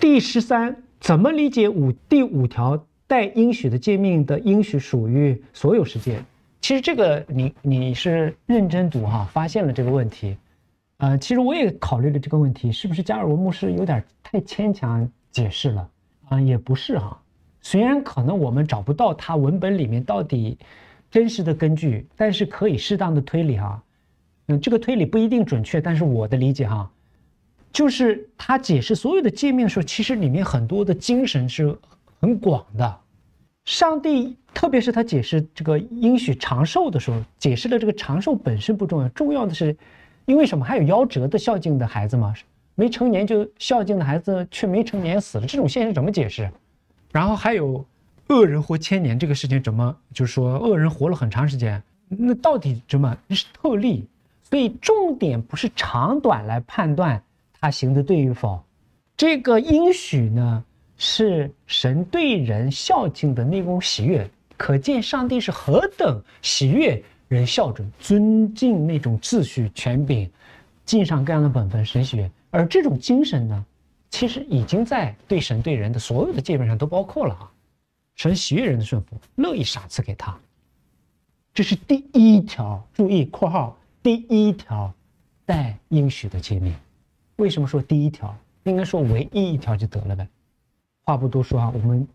第十三，怎么理解五第五条带应许的诫命的应许属于所有世界？其实这个你你是认真读哈，发现了这个问题。呃，其实我也考虑了这个问题，是不是加尔文牧师有点太牵强解释了？啊，也不是哈。虽然可能我们找不到他文本里面到底真实的根据，但是可以适当的推理哈。嗯，这个推理不一定准确，但是我的理解哈，就是他解释所有的界面的时候，其实里面很多的精神是很广的。上帝，特别是他解释这个应许长寿的时候，解释了这个长寿本身不重要，重要的是。因为什么？还有夭折的孝敬的孩子吗？没成年就孝敬的孩子却没成年死了，这种现象怎么解释？然后还有恶人活千年这个事情怎么？就是说恶人活了很长时间，那到底怎么？那是特例，所以重点不是长短来判断他行的对与否。这个应许呢，是神对人孝敬的那种喜悦，可见上帝是何等喜悦。人孝准、尊敬那种秩序、权柄，尽上各样的本分，神喜悦。而这种精神呢，其实已经在对神对人的所有的界面上都包括了啊。神喜悦人的顺服，乐意赏赐给他。这是第一条，注意（括号）第一条带应许的界面。为什么说第一条？应该说唯一一条就得了呗。话不多说啊，我们